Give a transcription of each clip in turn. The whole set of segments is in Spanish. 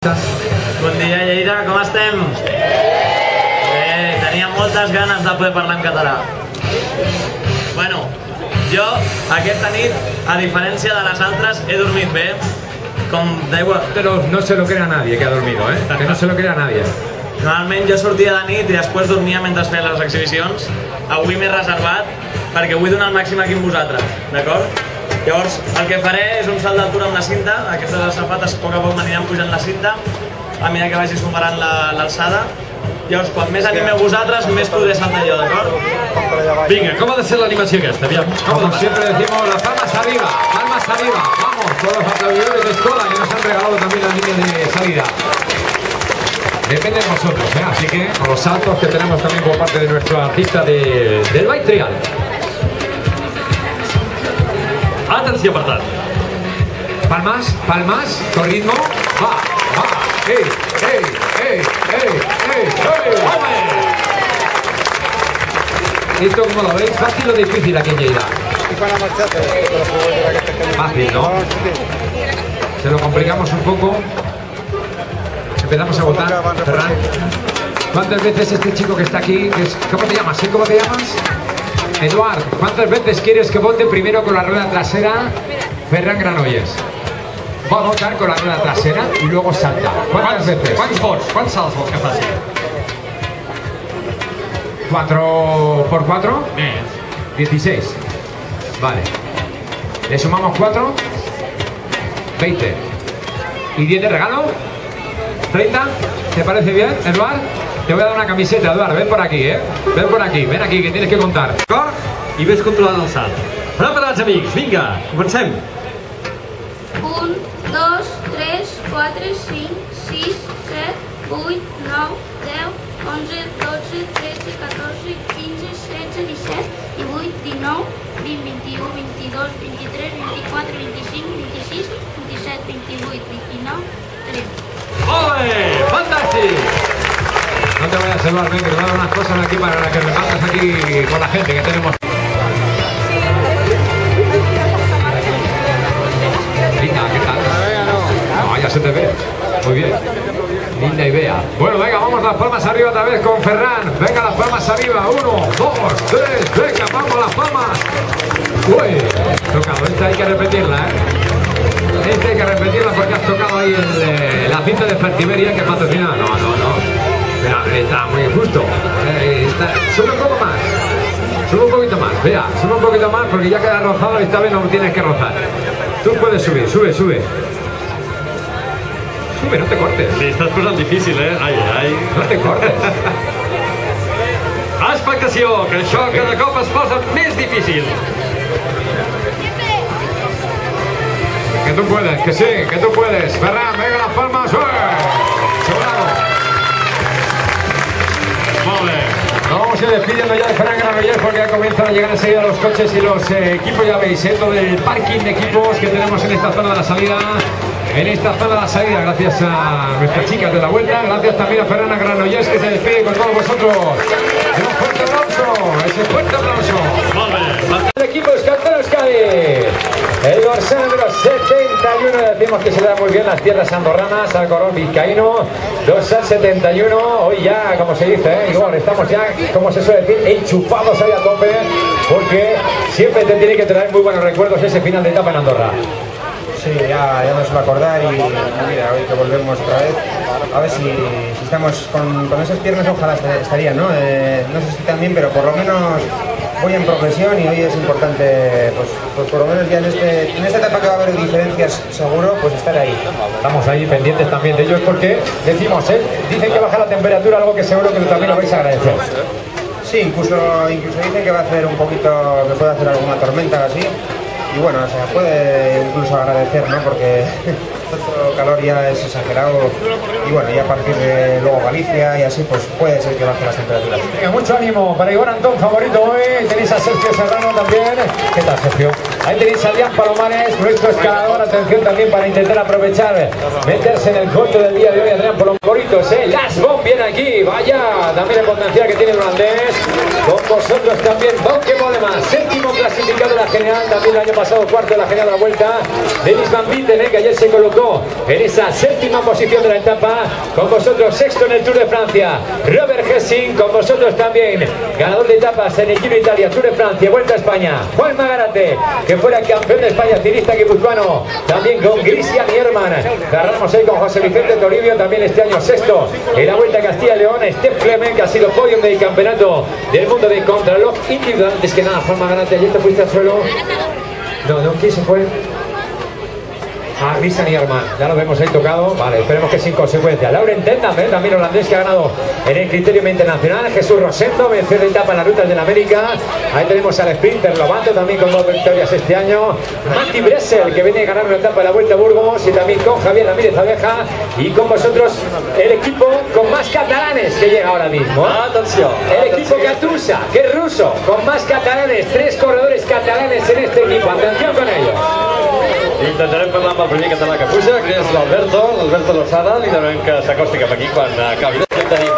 Bon dia, Lleida, com estem? Bé, tenia moltes ganes de poder parlar en català. Bueno, jo aquesta nit, a diferència de les altres, he dormit bé. Com d'aigua... Pero no se lo crea nadie que ha dormido, ¿eh? Que no se lo crea nadie. Normalment jo sortia de nit i després dormia mentre feia les exhibicions. Avui m'he reservat perquè vull donar el màxim aquí amb vosaltres, d'acord? Llavors, el que faré és un salt d'altura amb la cinta. Aquestes les sapates a poc a poc m'aniran pujant la cinta a mesura que vagi superant la- l'alçada. Llavors, quan més animeu vosaltres, més podré saltar jo, d'acord? Vinga, com ha de ser l'animació aquesta? Aviam, com ha Como de siempre decimos, las palmas arriba, palmas arriba. Vamos, todos los aplaudidores de escuela que nos han regalado también la línea de salida. Depende de nosotros, ¿eh? así que con los saltos que tenemos también por parte de nuestro artista de, del bike trial. Atenció, per tant. Palmas, palmas, con ritmo. Va, va. ¡Ey, ey, ey, ey, ey, ey! ¿Esto cómo lo veis? ¿Fácil o difícil aquí en Lleida? Fácil, ¿no? Se lo complicamos un poco. Empezamos a votar. Ferran. ¿Cuántas veces este chico que está aquí, que es- ¿cómo te llamas? ¿Sí? ¿Cómo te llamas? Eduard, ¿cuántas veces quieres que vote primero con la rueda trasera Ferran Granollers? Va a votar con la rueda trasera y luego salta. ¿Cuántas veces? Quants vots? Quants salts vols que faci? ¿Cuatro por cuatro? 16. Vale. Le sumamos 4. 20. ¿Y 10 de regalo? 30. ¿Te parece bien, Eduard? Te voy a dar una camiseta, Eduard. Ven por aquí, ¿eh? Ven por aquí, ven aquí, que tienes que contar. D'acord? I ves controlant el salt. Preparats, amics? Vinga, comencem. 1, 2, 3, 4, 5, 6, 7, 8, 9, 10, 11, 12, 13, dar unas cosas aquí para que repartas aquí con la gente que tenemos. Linda, ¿qué tal? No, ya se te ve. Muy bien. Linda idea. Bueno, venga, vamos las palmas arriba otra vez con Ferran. Venga, las palmas arriba. Uno, dos, tres. Venga, vamos las palmas. Uy, tocado. Esta hay que repetirla, ¿eh? Esta hay que repetirla porque has tocado ahí el, eh, la cinta de Fertiberia que patrocina. No, no, no. Está muy justo. Eh, está- un poco más. Sube un poquito más. Vea, sube un poquito más porque ya queda rozado y esta vez no tienes que rozar. Tú puedes subir, sube, sube. Sube, no te cortes. Li estàs posant difícil, eh? No te cortes. Expectació, que això cada cop es posa més difícil. Que tú puedes, que sí, que tú puedes. Ferran, venga las palmas. Vamos a ir despidiendo ya de Ferran Granollers porque ya comienzan a llegar enseguida los coches y los eh, equipos, ya veis, ¿eh? todo el parking de equipos que tenemos en esta zona de la salida. En esta zona de la salida, gracias a nuestras chicas de la vuelta, gracias también a Ferran Granollers que se despide con todos vosotros. Un fuerte aplauso, ese fuerte aplauso. El equipo Euskadi. El dorsal número 71, decimos que se da muy bien las tierras andorranas al corral vizcaíno. Dorsal 71, hoy ya, como se dice, ¿eh? Estamos ya, como se suele decir, enchufados ahí a tope, porque siempre te tiene que traer muy buenos recuerdos ese final de etapa en Andorra. Sí, ya, nos va a acordar y mira, hoy que volvemos otra vez, a ver si, si estamos con, con esas piernas, ojalá est- estaría, ¿no? Eh, no sé si también, pero por lo menos voy en progresión y hoy es importante, pues, pues por lo menos ya en, este, en esta etapa que va a haber diferencias seguro, pues estar ahí. Estamos ahí pendientes también de ellos porque decimos, ¿eh? dicen que baja la temperatura, algo que seguro que también lo vais a agradecer. Sí, incluso, incluso dicen que va a hacer un poquito, que puede hacer alguna tormenta o así. Y bueno, o sea, puede incluso agradecer, ¿no? Porque calor ya es exagerado. Y bueno, y a partir de luego Galicia y así, pues puede ser que baje las temperaturas. Mucho ánimo para Igor Antón, favorito hoy. Tenéis a Sergio Serrano también. ¿Qué tal, Sergio? Ahí tenéis a Lian Palomares, nuestro escalador. Atención también para intentar aprovechar, meterse en el corte del día de hoy. Adrián Palomoritos, ¿eh? Las Bomb viene aquí. Vaya, también el potencial que tiene el holandés. Con vosotros también, Bauke Moleman, séptimo clasificado de la general. También el año pasado, cuarto de la general de la vuelta. Denis Van Bieten, ¿eh? que ayer se colocó en esa séptima posición de la etapa. Con vosotros sexto en el Tour de Francia. Robert Hessing, con vosotros también. Ganador de etapas en el Giro Italia, Tour de Francia, Vuelta a España. Juan Magarate, que fuera campeón de España, cirista guipuzcoano. También con Cristian Herman. Cerramos ahí con José Vicente Toribio, también este año sexto en la Vuelta a Castilla y León. Steph Clement, que ha sido podium del campeonato del mundo de contraloj individual. Antes que nada, Juan Magarate, ayer te fuiste al suelo. No, no, ¿quién se fue? A Risa Nierman. Ya lo vemos ahí tocado. Vale, esperemos que sin consecuencia. Lauren también, también holandés que ha ganado en el criterio internacional. Jesús Rosendo, venció de etapa en las rutas de la América. Ahí tenemos al Sprinter Lobato también con dos victorias este año. Mati Bressel que viene a ganar una etapa de la Vuelta a Burgos y también con Javier Ramírez Abeja. Y con vosotros el equipo con más catalanes que llega ahora mismo. Atenció. El equipo Catusa, que es ruso, con más catalanes, tres corredores catalanes en este equipo. Atención con ellos. Intentarem parlar amb el primer català que puja, que és l'Alberto, l'Alberto Lozada, li demanem que s'acosti cap aquí quan acabi. Aquí tenim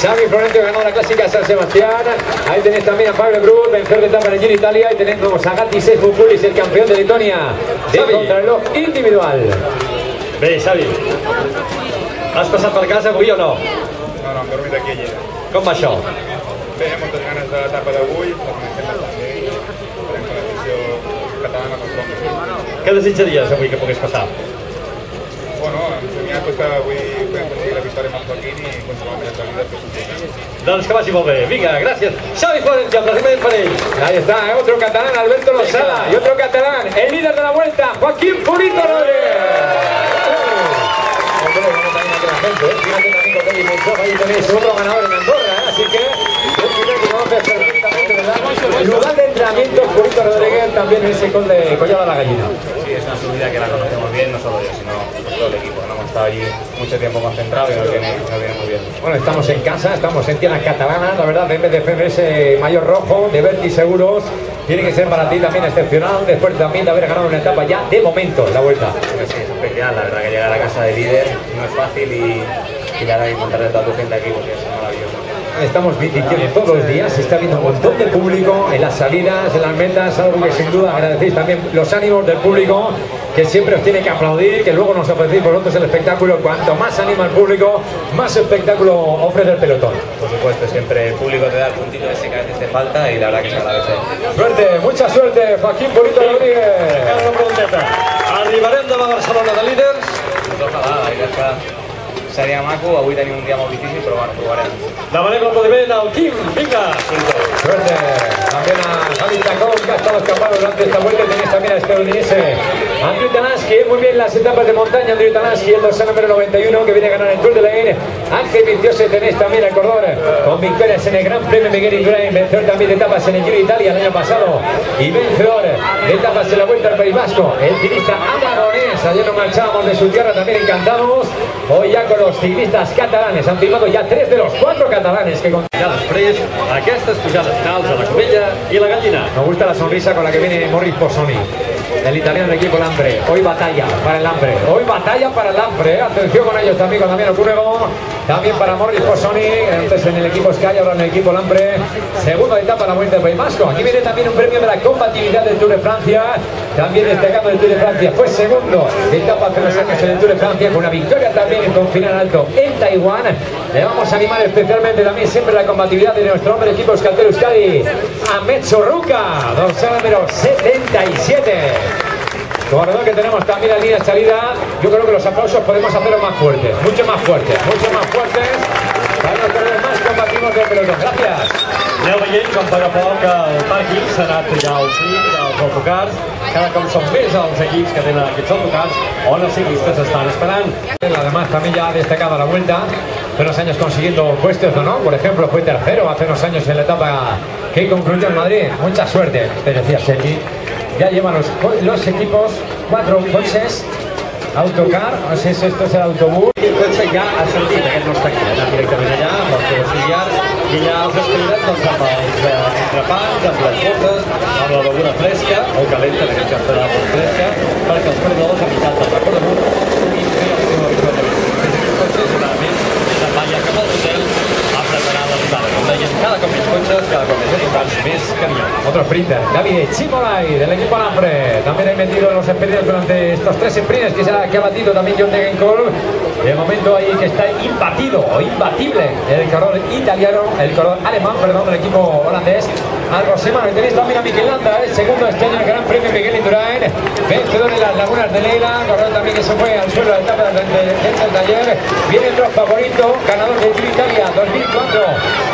Xavi Florencio ganó la clásica San Sebastián. Ahí tenéis también a Pablo Brut, vencedor de etapa en el Giro Italia. Y tenemos a Gatti Pupulis, el campeón de Letonia de Xavi. contrarreloj individual. Bé, Xavi, has passat per casa avui o no? No, no, hem dormit aquí a Lleida. Com va això? Bé, moltes ganes de l'etapa d'avui, la coneixem bastant bé i esperem que l'afició catalana no tombi. Què desitjaries avui que pogués passar? Bueno, hem somiat pues, que avui podem aconseguir la victòria amb el Joaquín i continuar amb la vida que. Doncs que vagi molt bé. Vinga, gràcies. Xavi Florencia, per ell. Ahí está, eh, otro catalán, Alberto Lozada. Y otro catalán, el líder de la vuelta, Joaquín Purito Rodríguez. Gente, ¿eh? Fíjate también con Kelly Monzón, ahí tenéis otro ganador en Andorra, ¿eh? así que un piloto que conoces perfectamente, ¿verdad? Lugar de entrenamiento, Rodríguez, también en ese gol de Collada la Gallina. Sí, es una subida que la conocemos bien, no solo yo, sino todo el equipo. No hemos estado allí mucho tiempo concentrados y nos viene, nos viene muy bien. Bueno, estamos en casa, estamos en tierras catalanas, la verdad, de ese mayor rojo de Berti Seguros, tiene que ser para ti también excepcional, después también de haber ganado una etapa ya de momento en la vuelta. Sí, la verdad que llegar a casa de líder no es fácil y, y que encontrarle a toda tu gente aquí porque es maravilloso. Estamos todos los días, se está viendo un montón de público en las salidas, en las metas, algo que sin duda agradecéis también los ánimos del público, que siempre os tiene que aplaudir, que luego nos ofrecéis vosotros el espectáculo. Cuanto más anima el público, más espectáculo ofrece el pelotón. Por supuesto, siempre el público te da el puntito ese que a veces te falta y la verdad que se agradece. Suerte, mucha suerte, Joaquín Purito Rodríguez. Arribarem demà a Barcelona de líders? Doncs ojalà, la veritat que seria maco, avui tenim un dia molt difícil, però bueno, provarem. Demanem l'aplaudiment al Quim. Vinga. Suerte. También a Javi Tacón, que ha estado escapado durante esta vuelta. Tenéis también a estadounidense Andrew Tanaski. Muy bien las etapas de montaña. Andrew Tanaski, el dorsal número 91, que viene a ganar el Tour de Lane. Ángel Vicioso tenéis también al Cordón, con victorias en el Gran Premio Miguel Indurain. Vencedor también de etapas en el Giro Italia el año pasado. Y vencedor de etapas en la Vuelta al País Vasco. El ciclista amaronés. Ayer nos marchábamos de su tierra también encantados. Hoy ya con los ciclistas catalanes. Han firmado ya tres de los cuatro catalanes que con després, aquestes pujades finals a la Comella i la Gallina. Me gusta la sonrisa con la que viene Morris Posoni, el italiano del equipo Lampre. Hoy batalla para el Lampre. Hoy batalla para el Lampre. ¿eh? Atención con ellos también, con Damiano Currego. También para Morris Posoni, antes en el equipo Sky, ahora en el equipo Lampre. Segunda etapa la Vuelta del País Vasco. Aquí viene también un premio de la compatibilidad del Tour de Francia. También destacando el Tour de Francia. Fue segundo etapa hace unos años en el Tour de Francia, con una victoria también con final alto en Taiwán. Le vamos a animar especialmente también siempre la compatibilidad de nuestro hombre equipo Euskaltel Euskadi, Ahmed Sorruca, dorsal número 77. Corredor que tenemos también en línea de salida, yo creo que los aplausos podemos hacerlos más fuertes, mucho más fuertes, mucho más fuertes, para los más compatibles del pelotón. Gracias. Aneu veient com poc a poc el pàrquing s'ha anat ja omplint dels autocars. Cada cop són més els equips que tenen aquests autocars on els ciclistes estan esperant. Además también ya ha destacado la vuelta, hace unos años consiguiendo puestos de honor, por ejemplo fue tercero hace unos años en la etapa que concluyó en Madrid. Mucha suerte, te decía Sergi. Ya llevan los, equipos cuatro coches, autocar, no sé si esto es el autobús. El cotxe ja ha no aquí, i ja els esperen doncs, amb els entrepans, amb les botes, amb la beguda fresca, o calenta, en aquest cas serà molt fresca, perquè els perdedors a mitjà del recorregut cada cop més cotxes, cada cop més enfocats, més cariñosos. Otro sprinter, David Chimolay del equipo Alambre. También ha metido los sprints durante estos tres sprints que, se ha, que ha batido también John Degenkolb. De momento ahí que está imbatido o imbatible el corredor italiano, el corredor alemán, perdón, del equipo holandés. Algo semana y tenéis también a Miquel Landa, el segundo este año el Gran Premio Miguel Indurain, vencedor en las lagunas de Leila, corredor también que se fue al suelo de la etapa del, del taller. Viene otro favorito, ganador del Giro Italia 2004,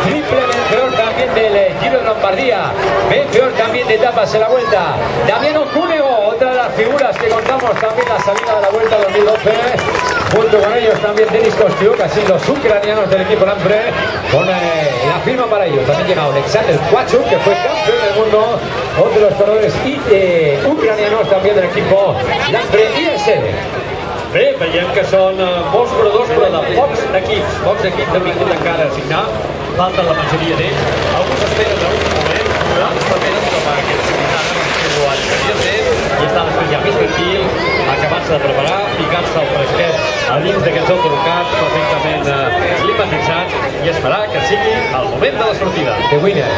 triple vencedor también del eh, Giro de Lombardía, vencedor también de etapas en la vuelta. Damiano Cúnego, otra de las figuras que contamos también la salida de la vuelta 2012. Junto con ellos también Denis Kostiuk, así los ucranianos del equipo Lampre, con eh, la firma para ellos. También llega Alexander Kwachuk, que fue campeón del mundo, otro de los corredores y, eh, ucranianos también del equipo Lampre ISL. Bé, veiem que són eh, molts corredors, però de pocs equips. Pocs equips han vingut encara a signar. Falten la majoria d'ells. Alguns esperen a l'últim moment, però altres preferen com a aquest signar fer-ho anteriorment i estar després ja més tranquil, acabar-se de preparar, ficar-se al fresquet a dins d'aquests autocarats perfectament eh, climatitzats i esperar que sigui el moment de la sortida. The winner.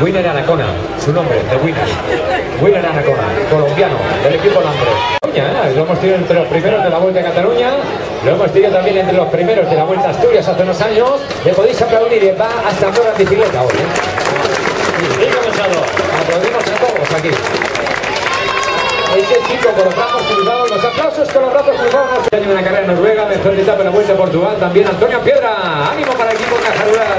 Winner Anacona, su nombre, The Winner. Winner Anacona, colombiano, del equipo. ¿eh? Lo hemos tenido entre los primeros de la Vuelta a Cataluña, lo hemos tenido también entre los primeros de la Vuelta a Asturias hace unos años. Le podéis aplaudir y va hasta Andorra en bicicleta hoy. ¿eh? I començador. Aplaudimos a todos aquí. Ese chico con los brazos cruzados, los aplausos con los brazos cruzados. Este año una carrera en Noruega, mejor etapa en la Vuelta a Portugal. También Antonio Piedra, ánimo para el equipo Caja Rural.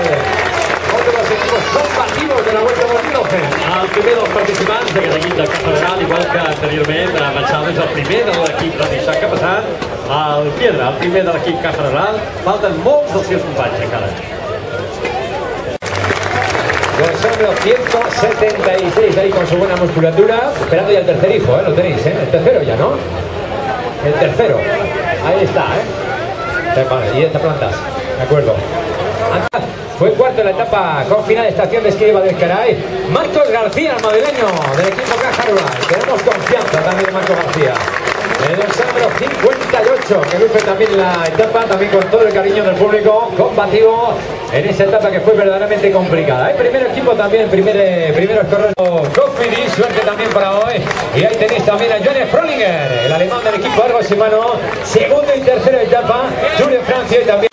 Otro de los equipos combativos de la Vuelta a 2012. El primer dels participants d'aquest equip de Cap Federal, igual que anteriorment, eh, Batxal és el primer de l'equip de Nissan que ha passat. El Piedra, el primer de l'equip Cap Federal. Falten molts dels seus companys encara. Kilómetro 176 ahí con su buena musculatura. Esperando ya el tercer hijo, ¿eh? Lo tenéis, ¿eh? El tercero ya, ¿no? El tercero. Ahí está, ¿eh? Vale, y esta plantas. De acuerdo. Fue cuarto en la etapa con final de estación de esquí de Valdecaray. Marcos García, el madrileño del equipo Caja Rural. Tenemos confianza también en Marcos García. El número 58, que luce también la etapa, también con todo el cariño del público, combativo en esa etapa que fue verdaderamente complicada. El primer equipo también, primer, eh, primeros corredores, Cofidis, suerte también para hoy. Y ahí tenéis también a Johnny Frolinger, el alemán del equipo Argos Shimano, segundo y tercera etapa, Tour de Francia y también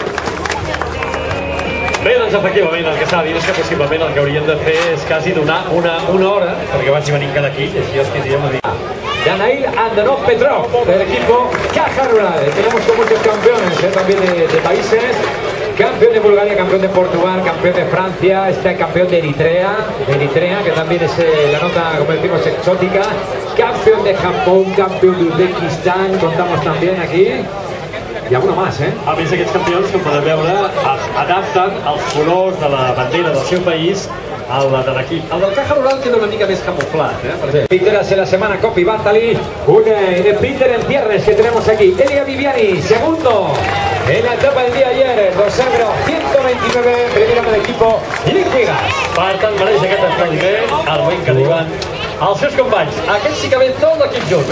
Bé, doncs efectivament el que de dir és que possiblement el que haurien de fer és quasi donar una, una hora perquè vagi venint cada equip i així els que diríem a dir Danail Andanov Petrov del equipo Caja Rural. Tenemos con muchos campeones eh, también de, de países. Campeón de Bulgaria, campeón de Portugal, campeón de Francia, está campeón de Eritrea, de Eritrea, que también es eh, la nota, como decimos, exótica. Campeón de Japón, campeón de Uzbekistán, contamos también aquí. I alguna más, eh? A més, aquests campions, com podem veure, adapten els colors de la bandera del seu país al de l'equip. El del Caja Rural queda una mica més camuflat, eh? Per Victorias en la semana Copi Bartali, un eh, sprinter en cierres que tenemos aquí. Elia Viviani, segundo en la etapa del día ayer, Rosagro 129, primero del equipo Líquigas. Per tant, mereix aquest aplaudiment al moment que diuen els seus companys. Aquest sí que ve tot l'equip junt.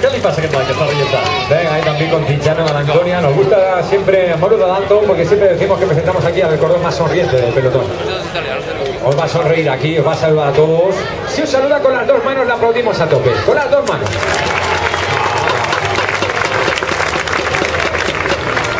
Què li passa a aquest noi que està rient tant? Venga, ahí también con Cinchano de Antonia. Nos gusta siempre Moro de porque siempre decimos que presentamos aquí al cordón más sonriente del pelotón. Os va a sonreír aquí, os va a saludar a todos. Si os saluda con las dos manos, le aplaudimos a tope. Con las dos manos.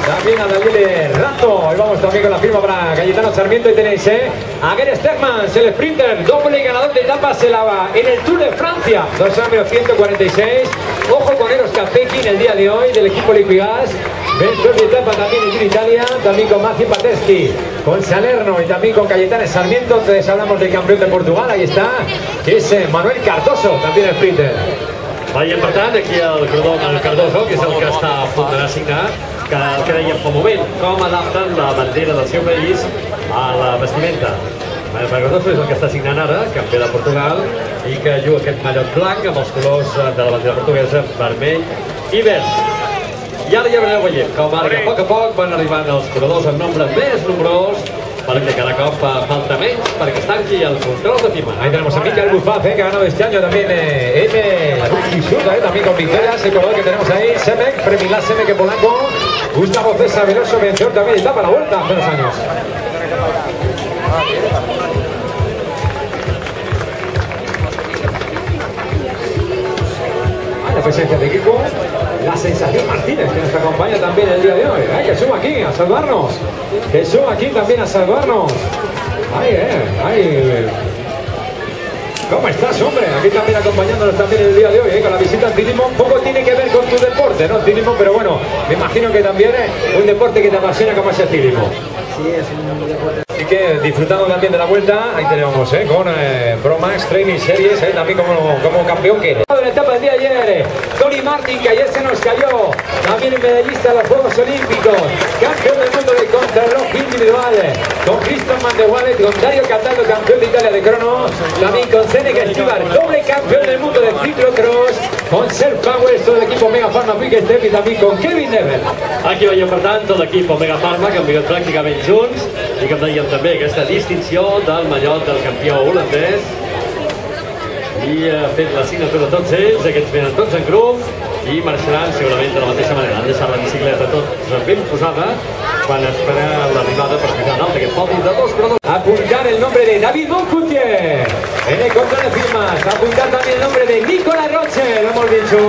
También a Daniel Rato. Hoy vamos también con la firma para Cayetano Sarmiento y tenéis ¿eh? a Stegmans, el sprinter, doble ganador de etapas en, la, en el Tour de Francia. Dos número 146. Ojo con Eros Capecchi el día de hoy del equipo Liquigas. Vencedor de etapa también en Tour Italia, también con Maci Pateschi, con Salerno y también con Cayetano Sarmiento. Entonces hablamos del campeón de Portugal, ahí está, que es eh, Manuel Cardoso, también el sprinter. Veiem, per tant, aquí el corredor Manuel Cardoso, que és el que està a punt a signar, que el que dèiem fa un moment, com adapten la bandera del seu país a la vestimenta. Manuel Cardoso és el que està signant ara, campió de Portugal, i que juga aquest mallot blanc amb els colors de la bandera portuguesa, vermell i verd. I ara ja aneu veient com ara que a poc a poc van arribant els corredors en nombre més nombrós, perquè cada cop fa falta menys perquè es tanqui el control de firma. Ahí tenemos a Michael Bufaz, eh, que ha ganado este año también eh, M. Isuta, eh, también con victorias, el color que tenemos ahí, Semek, Premilá Semek en polaco, Gustavo César Veloso, vencedor también, está para la vuelta hace unos años. Presencia de equipo, la sensación Martínez que nos acompaña también el día de hoy. Ay, que suba aquí a salvarnos. Que suba aquí también a salvarnos. Ay, eh, ay. ¿Cómo estás, hombre? Aquí también acompañándonos también el día de hoy, eh, con la visita al Tinimo. Un poco tiene que ver con tu deporte, ¿no, Tinimo? Pero bueno, me imagino que también es un deporte que te apasiona como es el ciclismo. Sí, es un deporte. Así que disfrutando también de la vuelta, ahí tenemos eh, con eh, Pro Max Training Series, eh, también como, como campeón que de la etapa del día de ayer, Tony Martin que ayer se nos cayó, también medallista de los Juegos Olímpicos, campeón del mundo de contrarreloj individual, con Cristian Mandewalet, con Dario Cataldo, campeón de Italia de crono, también con Seneca Estibar, doble campeón del mundo de ciclocross, con Self Power, todo el equipo Mega Pharma Quick Step y también con Kevin Never. Aquí veiem, per tant, tot l'equip Omega Pharma, que han vingut pràcticament junts, i que dèiem també aquesta distinció del mallot del campió holandès. I ha fet la signatura tots ells, aquests venen tots en grup, i marxaran segurament de la mateixa manera. Han deixat la bicicleta tot ben posada, quan espera l'arribada per ficar en alt aquest podi de dos corredors. Apuntar el nombre de David Moncutier en el control de firmas. Apuntar también el nombre de Nicola Roche, lo hemos dicho.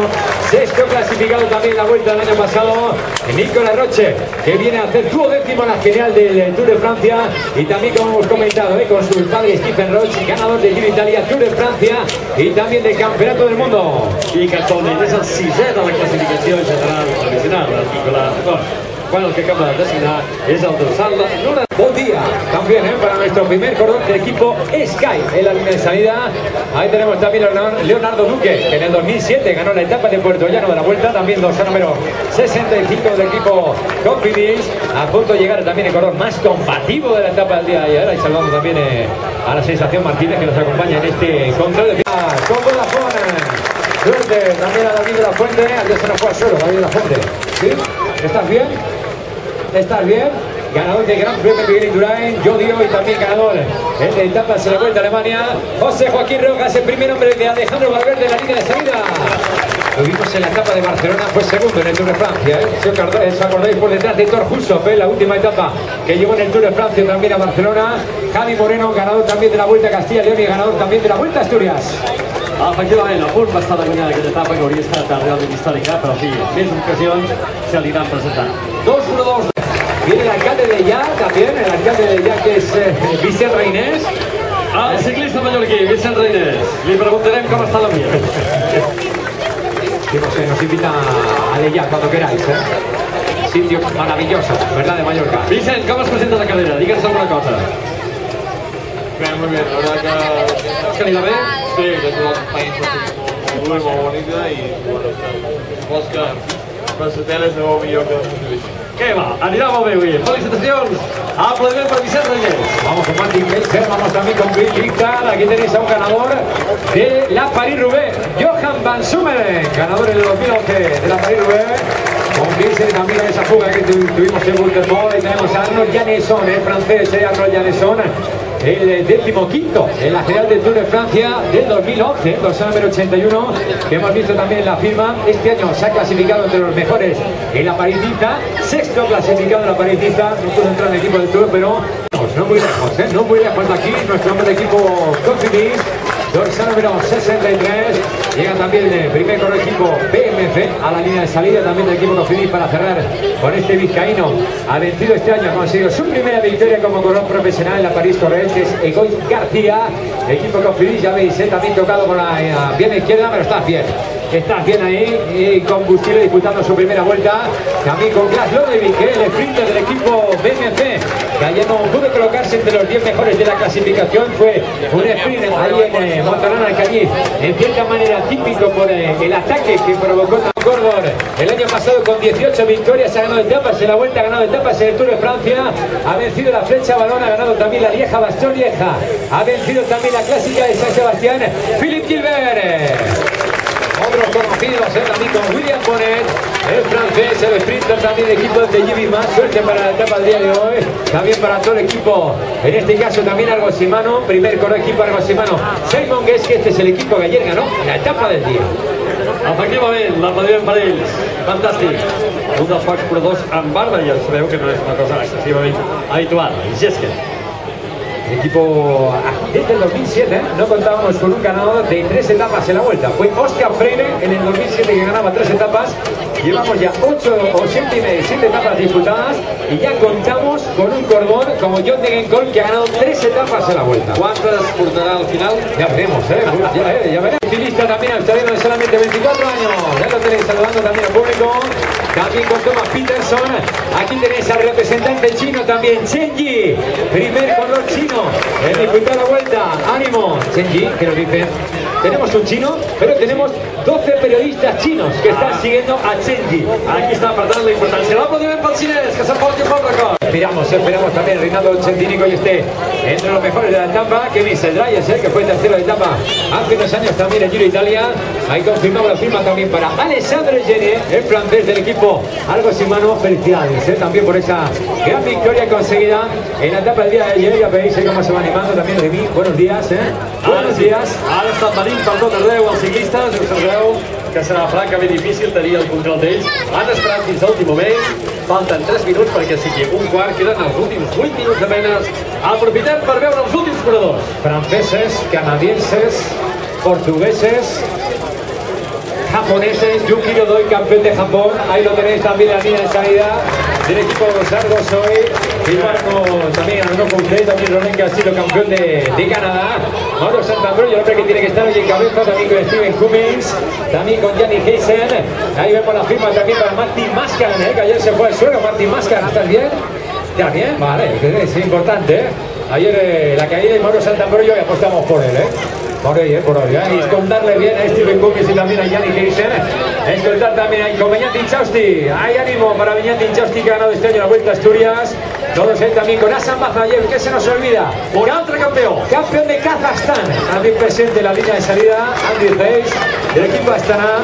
Sexto clasificado también en la vuelta del año pasado. Nicola Roche, que viene a hacer duodécimo en la general del Tour de Francia. Y también, como hemos comentado, eh, con su padre Stephen Roche, ganador del Giro Italia, Tour de Francia y también del Campeonato del Mundo. Actualment és el sisè de la classificació general tradicional, el Nicola Roche. El que acaba de designar és el dorsal día también ¿eh? para nuestro primer cordón del equipo Sky en la línea de salida. Ahí tenemos también a Leonardo- Duque, que en el 2007 ganó la etapa de Puerto Llano de la Vuelta, también dorsal número 65 del equipo Cofidis. A punto de llegar también el cordón más combativo de la etapa del día de ayer. Ahí saludamos también eh, a la sensación Martínez que nos acompaña en este control de Vodafone. Suerte también a David de la Fuente. Se nos fue al suelo, David de la Fuente. ¿Estás bien? ¿Estás bien? Ganador de Gran Premio Miguel Indurain, Jodio y también ganador en la etapa de la Vuelta a Alemania, José Joaquín Rojas, el primer hombre de Alejandro Valverde en la línea de salida. Lo vimos en la etapa de Barcelona, fue segundo en el Tour de Francia. ¿eh? Si os acordáis, por detrás de Thor Hussoff, ¿eh? la última etapa que llevó en el Tour de Francia también a Barcelona. Javi Moreno, ganador también de la Vuelta a Castilla y León y ganador también de la Vuelta a Asturias. Efectivament, a punt va estar de guanyar aquella etapa que hauria estat realment històrica, però en fi, més ocasions se li van presentar. Dos corredors Viene el alcalde de Ya también, el alcalde de Ya que es eh, Vicent Reinés. El ciclista mallorquí, Vicent Reinés. Li preguntarem com està l'ambient. que no sé, nos invita a Leya cuando queráis, ¿eh? Sitio maravilloso, ¿verdad? De Mallorca. Vicent, com es presenta la carrera? Digue'ns alguna cosa. Bien, muy bien, la verdad que que anirà bé? sí, que es un país muy, muy, muy bonito y bueno, supongo que per la tele es molt millor que la televisió. Va? Anirà molt bé avui. Felicitacions. Reinés. Vamos con Martin Keiser, vamos también con Bill Lichtar. Aquí tenéis a un ganador de la Paris-Roubaix, Johan Van Summeren, ganador en el 2011 de la Paris-Roubaix. Con Keiser también en esa fuga que tu- tuvimos en Bultermont. Ahí tenemos a Arnold Janesson, el francés, eh, Arnold Janesson. El décimo quinto en la general del Tour de Francia del 2011, el dorsal número 81, que hemos visto también la firma. Este año se ha clasificado entre los mejores en la París-Niza, sexto clasificado en la París-Niza, no pudo entrar en el equipo del Tour, pero no, muy lejos, ¿eh? no muy lejos de aquí, nuestro hombre de equipo Cofidis, dorsal número 63, llega también el primer corredor equipo BMC a la línea de salida también del equipo Cofidis para cerrar con este vizcaíno, ha vencido este año, ha conseguido su primera victoria como corredor profesional en la París Correct, que es Egoy García, equipo Cofidis, ya veis, ¿eh? también tocado con la eh, pierna izquierda, pero estás bien. Estás bien ahí, y combustible disputando su primera vuelta. También con Glas Lodevik, el sprinter del equipo BMC, que ayer no pudo colocarse entre los 10 mejores de la clasificación. Fue un sprint ahí en eh, Montalón Alcañiz, en cierta manera típico por eh, el ataque que provocó el año pasado con 18 victorias, ha ganado etapas en la vuelta, ha ganado etapas en el Tour de Francia, ha vencido la flecha balón, ha ganado también la Lieja Lieja, ha vencido también la clásica de San Sebastián, Philippe Gilbert. Otros conocidos también con William Bonnet, el francés, el sprinter también equipo de Jimmy Más. Suerte para la etapa del día de hoy. También para todo el equipo, en este caso también Argosimano. Primer coro equipo Argosimano. Simon Guess, que este es el equipo que ayer ganó la etapa del día. Efectivament, l'aplaudiment per ells. Fantàstic. Un dels pocs corredors amb barba, ja sabeu que no és una cosa excessivament habitual. Gesken. El equipo desde el 2007 no contábamos con un ganador de tres etapas en la vuelta. Fue Oscar Freire en el 2007 que ganaba tres etapas. Llevamos ya ocho o siete, siete etapas disputadas y ya contamos con un cordón como John Degencol que ha ganado tres etapas en la vuelta. ¿Cuántas portarà al final? Ya veremos, ¿eh? Ya, eh, ya veremos. Ciclista también australiano de solamente 24 años. Ya lo tenéis saludando también al público. También con Thomas Peterson. Aquí tenéis al representante chino también, Chen Yi. Primer color chino en disputar la vuelta. ¡Ánimo! Chen Yi, que nos dice. Tenemos un chino, pero tenemos 12 periodistas chinos que están siguiendo a Chen Yi. Aquí està, per tant, la importància. L'aplaudiment pel xinès, que s'emporti un bon record. Esperamos, esperamos también Reinaldo Centinico y usted entre los mejores de la etapa. Kevin Seldrayes, eh, que fue tercero de etapa hace unos años también en Giro Italia. Ahí confirmamos la firma también para Alessandro Gene, el francés del equipo Algo Sin Mano. Felicidades eh, también por esa gran victoria conseguida en la etapa del día de ayer. Ya veis eh, cómo se va animando también de mí. Buenos días, eh. Buenos días. Ara estan venint per tot arreu que serà francament difícil tenir el control d'ells. Han esperat fins a l'últim moment, falten 3 minuts perquè sigui un quart, queden els últims 8 minuts de menes. Aprofitem per veure els últims corredors. franceses, canadienses, portugueses, japoneses, Yuki Doy, campeón de Japón, ahí lo tenéis también la línea de salida del equipo de los Argos hoy, firmando también a no usted, también que ha sido campeón de, de Canadá, Mauro Santandreu, el hombre que tiene que estar hoy en cabeza, también con Steven Cummings, también con Gianni Heisen, ahí vemos la firma también para Martin Mascan, ¿eh? que ayer se fue al suelo, Martin Mascan, ¿estás bien? ¿Ya bien? Vale, es importante, ¿eh? Ayer eh, la caída de Mauro Santandreu y apostamos por él, ¿eh? Por hoy, eh, por hoy. ¿eh? Y escoltarle bien a Steven Cummings y también a Yannick Heisen. Escoltar también con Beñat Inchausti. Hay ánimo para Beñat Inchausti que ha ganado este año la Vuelta a Asturias. Todos él también con Asan Bazayev, que se nos olvida. Un altre campió. Campeón de Kazajstán. También presente en la línea de salida. Andy Reis, del equipo Astana.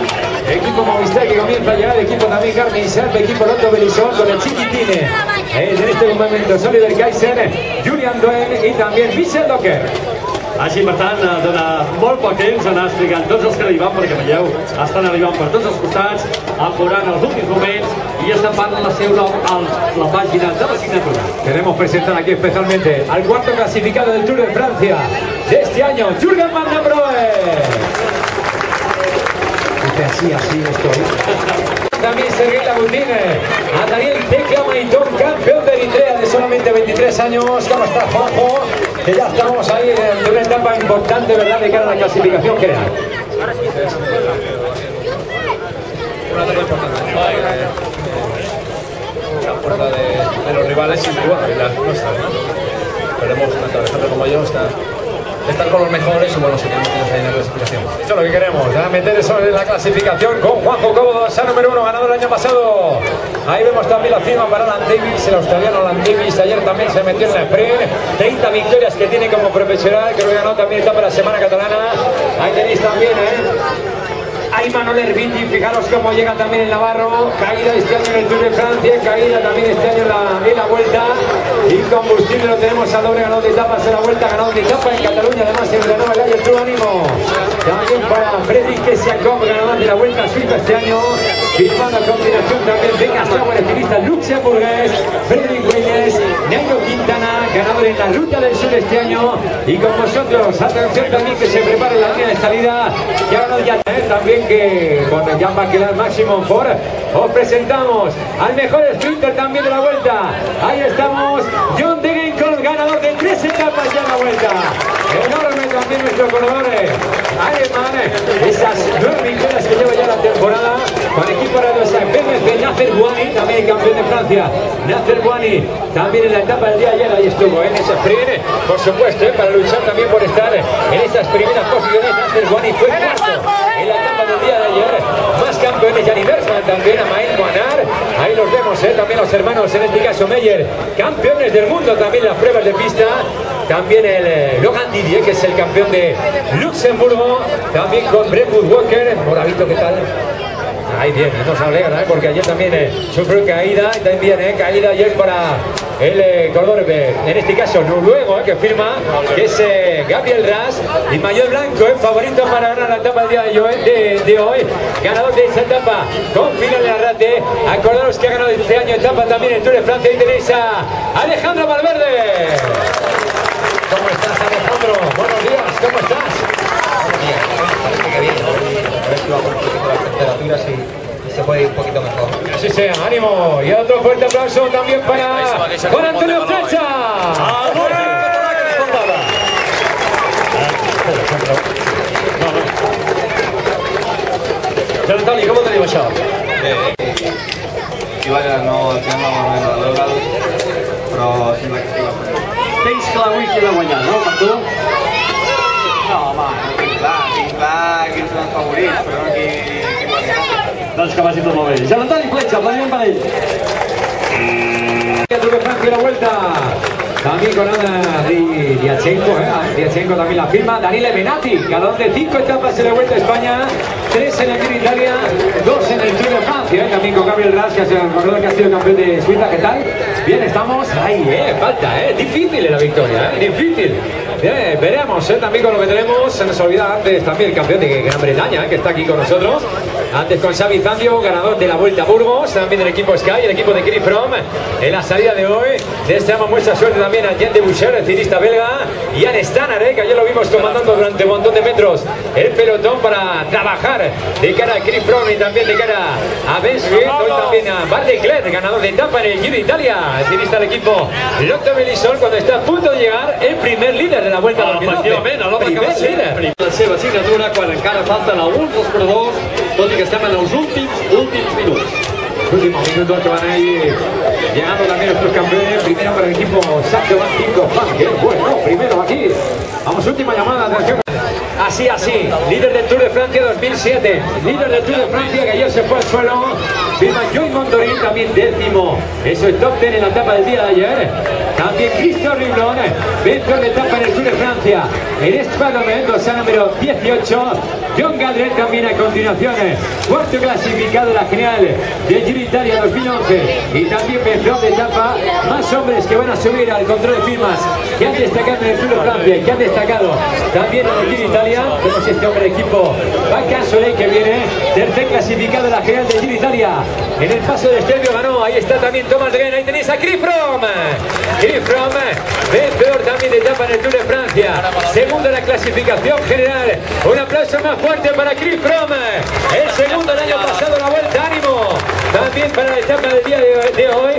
Equipo Movistar que comienza a llegar. Equipo también Carmen Serp. Equipo Lotto Belisón con el Chiquitine. En este momento Oliver Kaiser, Julian Duane y también Michel Docker. Així, per tant, eh, dona molt poc temps anar explicant tots els que arriben, perquè veieu, estan arribant per tots els costats, apurant els últims moments i estampant el seu nom a la pàgina de la signatura. Queremos presentar aquí especialmente al cuarto clasificado del Tour de Francia de este año, Jürgen Van den Broek. Dice así, así estoy. También Sergei Lagutine, a Daniel Tecla Maitón, campeón de Eritrea de solamente 23 años. ¿Cómo está Juanjo? Que ya estamos ahí en una etapa importante, ¿verdad?, de cara a la clasificación general. la fuerza de, los rivales y bueno, y las nuestras, ¿no? Esperemos, tanto como yo, estar, estar con los mejores y bueno, seguimos ahí en la clasificación. Esto es lo que queremos, meter eso en la clasificación con Juanjo Cómodo, esa número uno, ganador el año pasado. Ahí vemos también la firma para Alan Davis, el australiano Alan Davis, ayer también se metió en la sprint, 30 victorias que tiene como profesional, que lo ganó también etapa de la semana catalana. Ahí tenéis también, ¿eh? Hay Manuel Erviti, fijaros cómo llega también el Navarro, caída este año en el Tour de Francia, caída también este año en la, en Vuelta, y combustible lo tenemos al doble ganador de etapas en la Vuelta, ganador de etapa en Cataluña, además en la nueva calle. Tu ánimo, también para Fredrik Kesiakov, ganador de la Vuelta a Suiza este año, firmando a continuación también de Castro, el ciclista luxemburgués, Fredrik Williams, Nairo Quintana, ganador en la Ruta del Sur este año, y con vosotros, atención también que se prepare la línea de salida, ha ganado ya eh, también que con Jan quedar Maximum Ford. Os presentamos al mejor sprinter también de la vuelta. Ahí estamos, John Degenkolb, ganador de tres etapas ya en la vuelta. Enorme también nuestro corredor eh, alemán. Esas nueve victorias que lleva ya la temporada con equipo Nasser Bouani, también campeón de Francia. Nasser Bouani, también en la etapa del día de ayer ahí estuvo eh, en ese sprint. Por supuesto, eh, para luchar también por estar en esas primeras posiciones. Nasser Bouani fue cuarto en la etapa del día de ayer. Más campeones, Gianni Versman también, Amael Moanar. Ahí los vemos, ¿eh? también los hermanos, en este caso Meyer, campeones del mundo también las pruebas de pista. También el eh, Logan Didier, que es el campeón de Luxemburgo. También con Brentwood Walker. Moravito, ¿qué tal? Ahí bien, nos alegra, ¿eh? porque ayer también eh, sufrió caída, y también eh, caída ayer para el eh, corredor, eh, en este caso noruego, eh, que firma, que es Gabriel Ras, y Mayor Blanco, favorito para ganar la etapa del día de hoy, de, de hoy, ganador de esta etapa, con final de la rate, acordaros que ha ganado este año etapa también el Tour de Francia, y tenéis a Alejandro Valverde. ¿Cómo estás, Alejandro? Buenos días, ¿cómo estás? Parece que bien, temperaturas y, y se puede ir un poquito mejor. Que así sea, ánimo. Y otro fuerte aplauso también para Juan Antonio Flecha. Joan Antoni, com ho teniu això? I vaja, no, al final no però sembla que sí va fer. Tens clar avui qui ha de guanyar, no, per tu? No, home, no tinc clar, tinc clar quins són els favorits, però no. Doncs que vagi tot molt bé. Joan Antoni Fletxa, aplaudiment per ell. Tour de Francia la vuelta. También con Ana Di- Diachenko, ¿eh? Diachenko también la firma. Daniele Benati, ganador de cinco etapas en la Vuelta a España, tres en el Giro de Italia, dos en el Tour de Francia. ¿eh? También con Gabriel Ras, que que ha sido campeón de Suiza. ¿Qué tal? Bien, estamos ahí, ¿eh? Falta, ¿eh? Difícil la victoria, ¿eh? Difícil. Bien, veremos, ¿eh? También con lo que tenemos. Se nos olvida antes también el campeón de Gran Bretaña, ¿eh? que está aquí con nosotros. Antes con Xavi Zandio, ganador de la Vuelta a Burgos. También el equipo Sky, el equipo de Froome. En la salida de hoy, deseamos mucha suerte también a Jean de Boucher, el ciclista belga. Y a Stannard, ¿eh? que ayer lo vimos comandando durante un montón de metros el pelotón para trabajar de cara a Froome y también de cara a Ben Swift. Hoy también a Bar de Cler, ganador de etapa en el Giro de Italia. El ciclista del equipo Lotto Belisol, cuando está a punto de llegar el primer líder de la Vuelta a 2012. Efectivament, l'home que va Primer ser líder. la seva signatura quan encara falten alguns dels corredors, tot i que estem en els últims, últims minuts. Últimos minutos que van a ir llegando también nuestros campeones. Primero para el equipo Sancho Van Cinco Fan, que es bueno. Primero aquí. Vamos, última llamada. Atención. Así, así. Líder del Tour de Francia 2007. Líder del Tour de Francia que ayer se fue al suelo. Firma Joy Montorín, también décimo. Eso es top 10 en la etapa del día de ayer. También Cristian Riblon, venció la etapa en el Tour de Francia. En este Parlamento, dorsal número 18. John Gadret también a continuación. Cuarto clasificado en la general de Giro Italia 2011. Y también vencedor de etapa. Más hombres que van a subir al control de firmas que han destacado en el Tour de Francia que han destacado también en el Giro Italia. Tenemos este hombre de equipo, Vaca Soleil, que viene tercer clasificado en la general de Giro Italia. En el paso de Estelvio ganó. Ahí está también Tomás de Guen. Ahí tenéis a Chris Froome. Chris Froome, vencedor también de etapa en el Tour de Francia. Segundo en la clasificación general. Un aplauso más fuerte para Chris. El segundo el año pasado la vuelta. ¡Ánimo! También para la etapa del día de, hoy.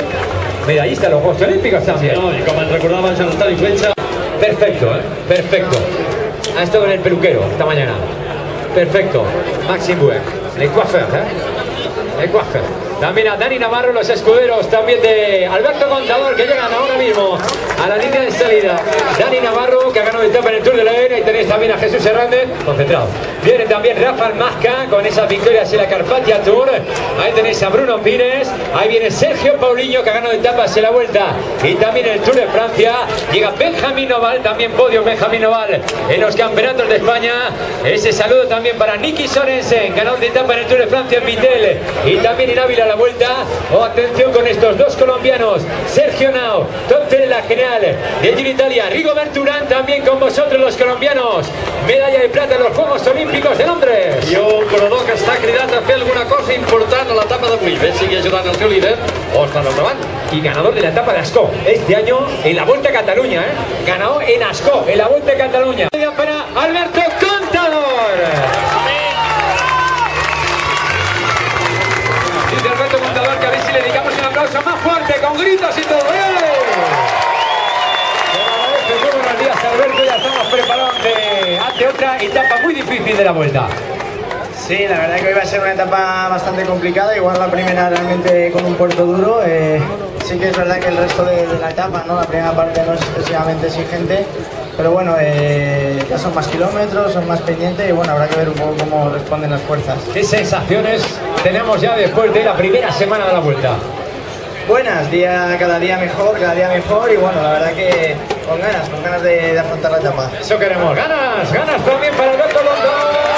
Medallista en los Juegos Olímpicos también. No, I com ens recordava Joan Antoni Fletxa, Perfecto, ¿eh? Perfecto. Ha estado en el peluquero esta mañana. Perfecto. Maxim Buek. El coiffeur, ¿eh? El. También a Dani Navarro, los escuderos también de Alberto Contador, que llegan ahora mismo a la línea de salida. Dani Navarro, que ha ganado etapa en el Tour de la Era. Y tenéis también a Jesús Hernández, concentrado. Viene también Rafael Masca con esas victorias en la Carpathia Tour. Ahí tenéis a Bruno Pires. Ahí viene Sergio Paulinho, que ha ganado etapas en la Vuelta. Y también en el Tour de Francia. Llega Benjamín Noval, también podio Benjamín Noval en los campeonatos de España. Ese saludo también para Nicky Sorensen, ganador de etapa en el Tour de Francia en Vitel. Y también en Ávila la Vuelta. Oh, atención con estos dos colombianos. Sergio Nao, top 10 en la general de Giro Italia. Rigo Berturán también con vosotros los colombianos. Medalla de plata en los Juegos Olímpicos de Londres. i un corredor que està cridat a fer alguna cosa important a l'etapa d'avui. Bé sigui ajudant el seu líder o estan al davant. y ganador de la etapa de Ascó este año en la Vuelta a Cataluña, ¿eh? Ganó en Ascó, en la Vuelta a Cataluña. Para Alberto Contador. Dice Alberto Contador que a ver si le dedicamos un aplauso más fuerte, con gritos y todo. ¡Eh! Te agradezco, muy buenos días Alberto, ya estamos preparados ante, ante otra etapa muy difícil de la Vuelta. Sí, la verdad que hoy va a ser una etapa bastante complicada, igual la primera realmente con un puerto duro. eh, sí que es verdad que el resto de, de la etapa, ¿no? la primera parte no es excesivamente exigente, pero bueno, eh, ya son más kilómetros, son más pendientes y bueno, habrá que ver un poco cómo responden las fuerzas. ¿Qué sensaciones tenemos ya después de la primera semana de la Vuelta? Buenas, día, cada día mejor, cada día mejor y bueno, la verdad que con ganas, con ganas de, afrontar la etapa. Eso queremos, ganas, ganas también para Alberto Contador.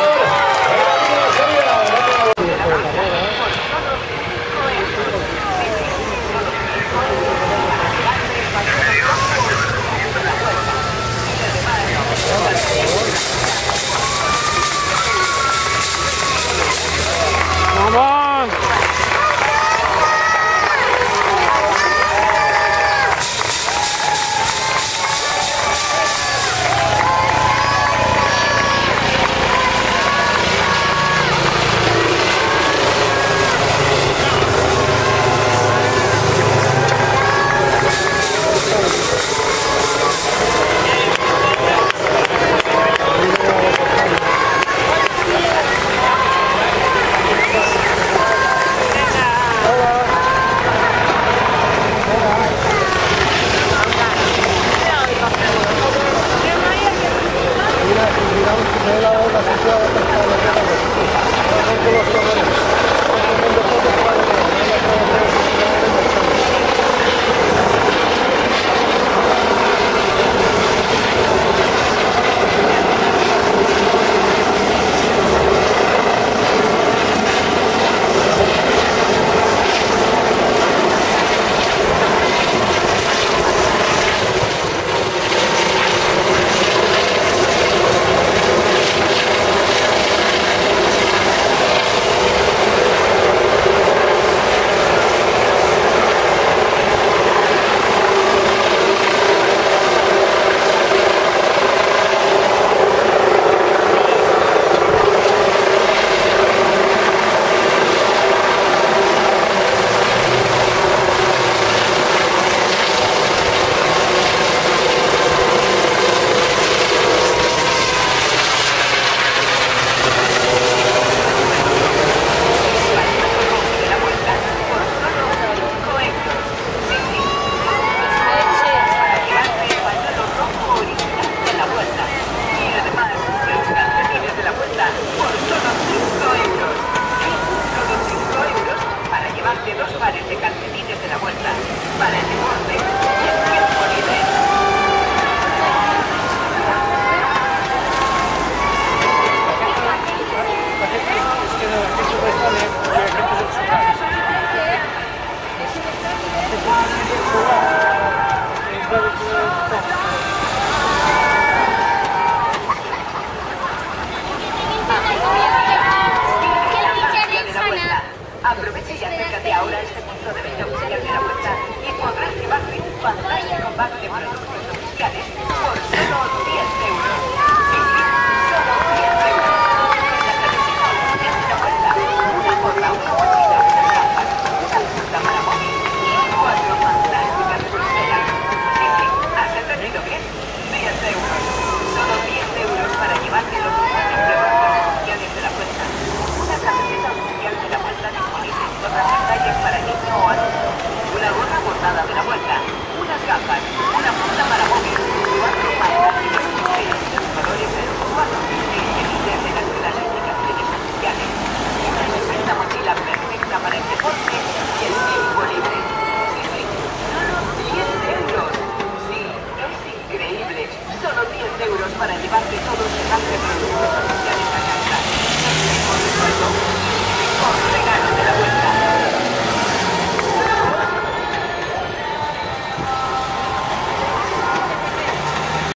張ってくる。